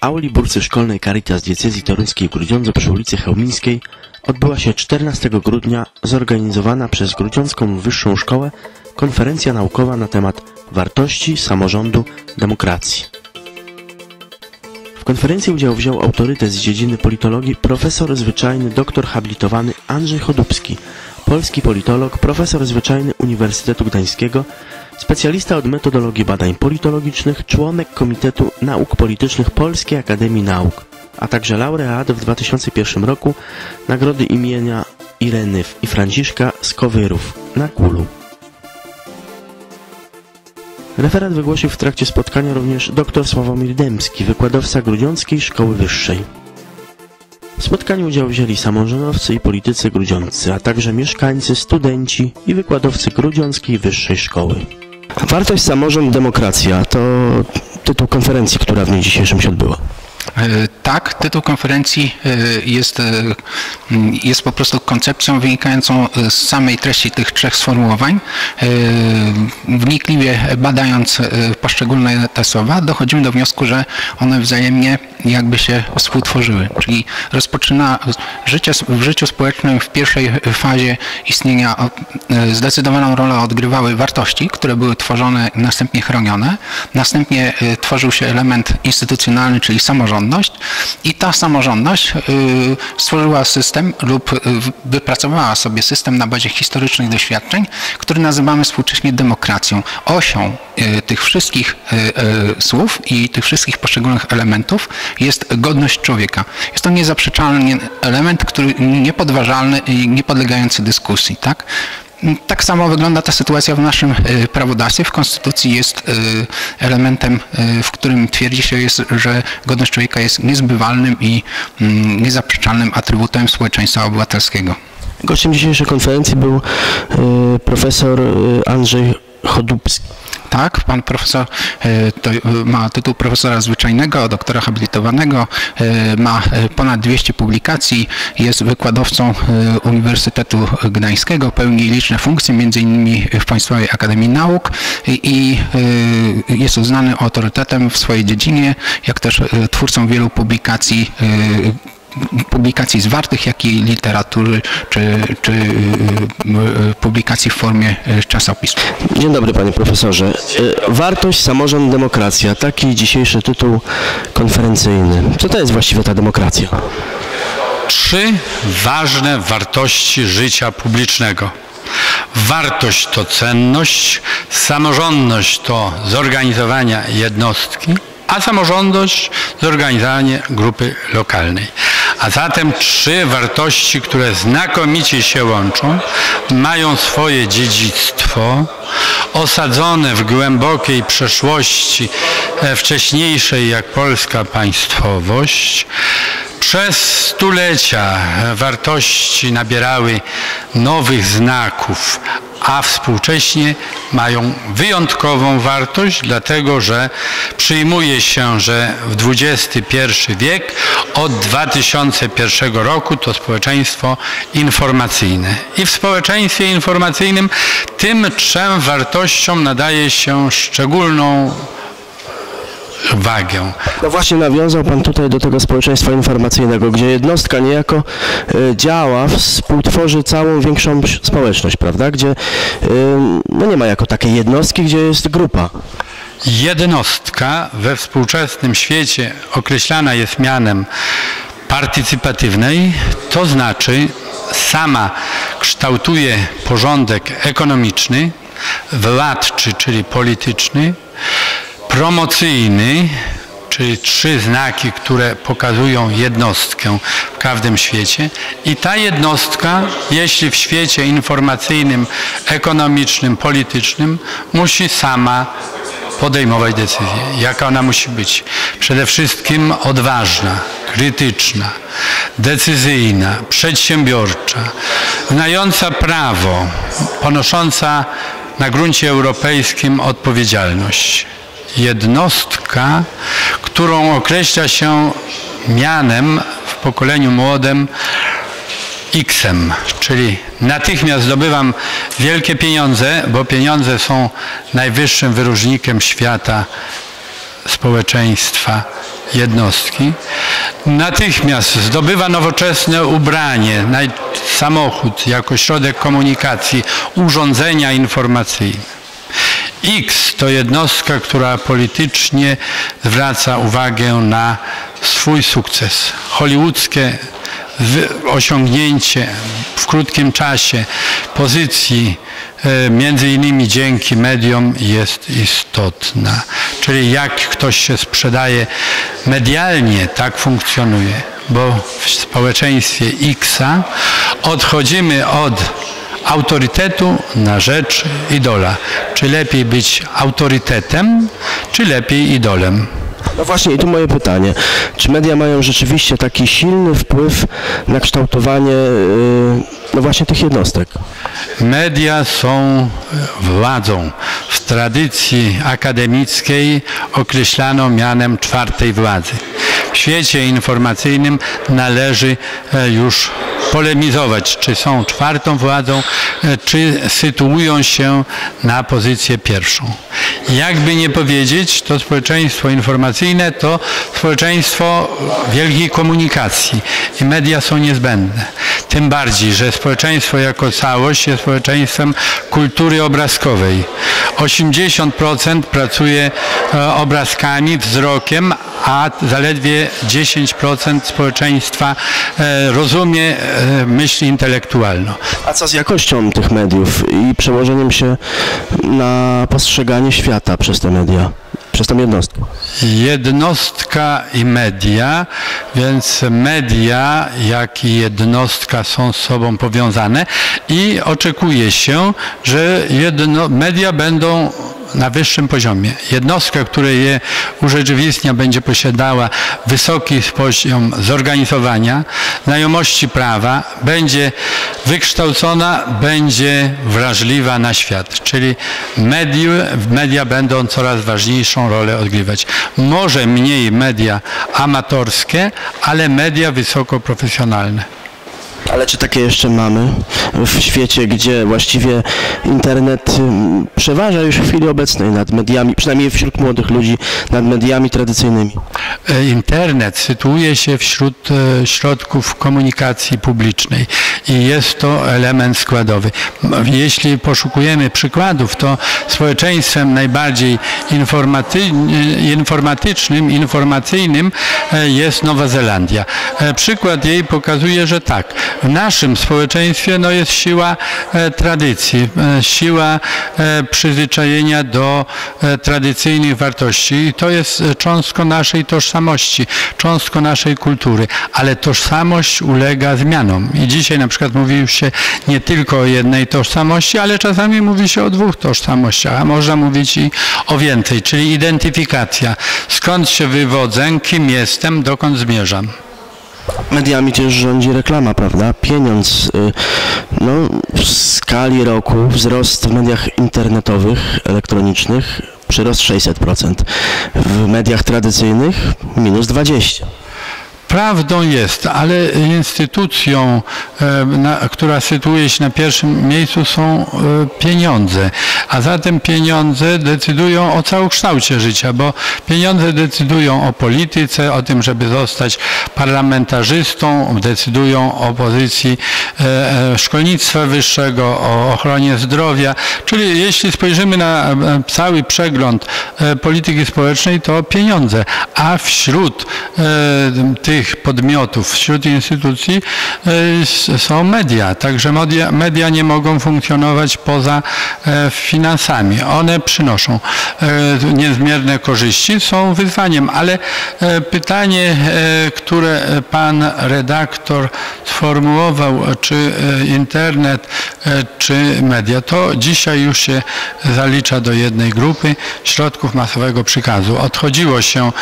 auli bursy szkolnej Caritas Diecezji Toruńskiej w Grudziądzu przy ulicy Chełmińskiej odbyła się 14 grudnia zorganizowana przez Grudziącką Wyższą Szkołę konferencja naukowa na temat wartości samorządu demokracji. W konferencji udział wziął autorytet z dziedziny politologii profesor zwyczajny doktor habilitowany Andrzej Chodubski, polski politolog, profesor zwyczajny Uniwersytetu Gdańskiego, specjalista od metodologii badań politologicznych, członek Komitetu Nauk Politycznych Polskiej Akademii Nauk, a także laureat w 2001 roku nagrody imienia Ireny i Franciszka Skowyrów na Kulu. Referat wygłosił w trakcie spotkania również dr Sławomir Dębski, wykładowca Grudziąckiej Szkoły Wyższej. W spotkaniu udział wzięli samorządowcy i politycy grudziąccy, a także mieszkańcy, studenci i wykładowcy Grudziąckiej Wyższej Szkoły. Wartość samorząd demokracja to tytuł konferencji, która w dniu dzisiejszym się odbyła. Tak, tytuł konferencji e, jest, e, jest po prostu koncepcją wynikającą z samej treści tych trzech sformułowań. Wnikliwie badając poszczególne te słowa, dochodzimy do wniosku, że one wzajemnie jakby się współtworzyły. Czyli rozpoczyna życie w życiu społecznym w pierwszej fazie istnienia zdecydowaną rolę odgrywały wartości, które były tworzone, następnie chronione. Następnie tworzył się element instytucjonalny, czyli samorządność i ta samorządność stworzyła system lub wypracowała sobie system na bazie historycznych doświadczeń, który nazywamy współcześnie demokracją. Osią tych wszystkich słów i tych wszystkich poszczególnych elementów jest godność człowieka. Jest to niezaprzeczalny element, który niepodważalny i niepodlegający dyskusji. Tak? Tak samo wygląda ta sytuacja w naszym e, prawodawstwie. W Konstytucji jest e, elementem, e, w którym twierdzi się, jest, że godność człowieka jest niezbywalnym i mm, niezaprzeczalnym atrybutem społeczeństwa obywatelskiego. Gościem dzisiejszej konferencji był profesor Andrzej Chodubski. Tak, pan profesor e, e, ma tytuł profesora zwyczajnego, doktora habilitowanego, e, ma ponad 200 publikacji, jest wykładowcą Uniwersytetu Gdańskiego, pełni liczne funkcje, innymi w Państwowej Akademii Nauk i jest uznany autorytetem w swojej dziedzinie, jak też twórcą wielu publikacji publikacji zwartych, jak i literatury, czy, czy y, publikacji w formie y, czasopism. Dzień dobry panie profesorze. Wartość, samorząd, demokracja. Taki dzisiejszy tytuł konferencyjny. Co to jest właściwie ta demokracja? Trzy ważne wartości życia publicznego. Wartość to cenność, samorządność to zorganizowania jednostki, a samorządność zorganizowanie grupy lokalnej. A zatem trzy wartości, które znakomicie się łączą, mają swoje dziedzictwo, osadzone w głębokiej przeszłości e, wcześniejszej jak polska państwowość, przez stulecia wartości nabierały nowych znaków, a współcześnie mają wyjątkową wartość, dlatego że przyjmuje się, że w XXI wiek od 2001 roku to społeczeństwo informacyjne. I w społeczeństwie informacyjnym tym trzem wartościom nadaje się szczególną wagę. No właśnie nawiązał Pan tutaj do tego społeczeństwa informacyjnego, gdzie jednostka niejako e, działa, współtworzy całą większą społeczność, prawda? Gdzie e, no nie ma jako takiej jednostki, gdzie jest grupa. Jednostka we współczesnym świecie określana jest mianem partycypatywnej, to znaczy sama kształtuje porządek ekonomiczny, władczy, czyli polityczny, promocyjny, czyli trzy znaki, które pokazują jednostkę w każdym świecie i ta jednostka, jeśli w świecie informacyjnym, ekonomicznym, politycznym, musi sama podejmować decyzje. Jaka ona musi być? Przede wszystkim odważna, krytyczna, decyzyjna, przedsiębiorcza, znająca prawo, ponosząca na gruncie europejskim odpowiedzialność jednostka, którą określa się mianem w pokoleniu młodym X-em, czyli natychmiast zdobywam wielkie pieniądze, bo pieniądze są najwyższym wyróżnikiem świata społeczeństwa jednostki, natychmiast zdobywa nowoczesne ubranie, samochód jako środek komunikacji, urządzenia informacyjne. X to jednostka, która politycznie zwraca uwagę na swój sukces. Hollywoodzkie osiągnięcie w krótkim czasie pozycji e, między innymi dzięki mediom jest istotna. Czyli jak ktoś się sprzedaje medialnie, tak funkcjonuje. Bo w społeczeństwie X odchodzimy od autorytetu na rzecz idola. Czy lepiej być autorytetem, czy lepiej idolem? No właśnie i tu moje pytanie. Czy media mają rzeczywiście taki silny wpływ na kształtowanie yy, no właśnie tych jednostek? Media są władzą. W tradycji akademickiej określano mianem czwartej władzy. Świecie informacyjnym należy e, już polemizować, czy są czwartą władzą, e, czy sytuują się na pozycję pierwszą. Jakby nie powiedzieć, to społeczeństwo informacyjne to społeczeństwo wielkiej komunikacji i media są niezbędne. Tym bardziej, że społeczeństwo jako całość jest społeczeństwem kultury obrazkowej. 80% pracuje e, obrazkami, wzrokiem, a zaledwie 10% społeczeństwa e, rozumie e, myśl intelektualną. A co z jakością tych mediów i przełożeniem się na postrzeganie świata przez te media? przez tą jednostkę? Jednostka i media, więc media jak i jednostka są z sobą powiązane i oczekuje się, że jedno, media będą na wyższym poziomie. Jednostka, która je urzeczywistnia, będzie posiadała wysoki poziom zorganizowania, znajomości prawa, będzie wykształcona, będzie wrażliwa na świat. Czyli mediu, media będą coraz ważniejszą rolę odgrywać. Może mniej media amatorskie, ale media wysoko profesjonalne. Ale czy takie jeszcze mamy w świecie, gdzie właściwie internet przeważa już w chwili obecnej nad mediami, przynajmniej wśród młodych ludzi, nad mediami tradycyjnymi? E, internet sytuuje się wśród e, środków komunikacji publicznej i jest to element składowy. Jeśli poszukujemy przykładów, to społeczeństwem najbardziej informatycznym, informacyjnym e, jest Nowa Zelandia. Przykład jej pokazuje, że tak, w naszym społeczeństwie no, jest siła e, tradycji, e, siła e, przyzwyczajenia do tradycyjnych wartości i to jest cząstko naszej tożsamości, cząstko naszej kultury, ale tożsamość ulega zmianom i dzisiaj na przykład mówi się nie tylko o jednej tożsamości, ale czasami mówi się o dwóch tożsamościach, a można mówić i o więcej, czyli identyfikacja. Skąd się wywodzę, kim jestem, dokąd zmierzam. Mediami też rządzi reklama, prawda? Pieniądz y, no, w skali roku, wzrost w mediach internetowych, elektronicznych, przyrost 600%. W mediach tradycyjnych minus 20%. Prawdą jest, ale instytucją, e, która sytuuje się na pierwszym miejscu są e, pieniądze. A zatem pieniądze decydują o całokształcie życia, bo pieniądze decydują o polityce, o tym, żeby zostać parlamentarzystą, decydują o pozycji e, szkolnictwa wyższego, o ochronie zdrowia. Czyli jeśli spojrzymy na cały przegląd polityki społecznej, to pieniądze. A wśród tych tych podmiotów, wśród instytucji e, są media. Także media, nie mogą funkcjonować poza e, finansami. One przynoszą e, niezmierne korzyści, są wyzwaniem, ale pytanie, które pan redaktor sformułował, czy internet, czy media, to dzisiaj już się zalicza do jednej grupy środków masowego przekazu. Odchodziło się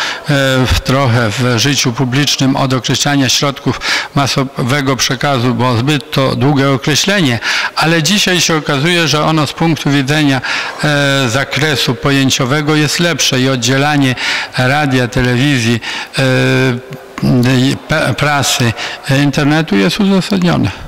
w trochę w życiu publicznym od określania środków masowego przekazu, bo zbyt to długie określenie, ale dzisiaj się okazuje, że ono z punktu widzenia e, zakresu pojęciowego jest lepsze i oddzielanie radia, telewizji, e, prasy, internetu jest uzasadnione.